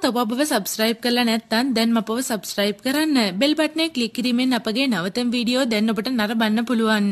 තවමත් ඔබ අපව සබස්ක්‍රයිබ් කරලා නැත්නම් දැන් අපව සබස්ක්‍රයිබ් කරන්න. බෙල් බටනේ ක්ලික් කිරීමෙන් අපගේ නවතම වීඩියෝ දැන් ඔබට නරඹන්න පුළුවන්.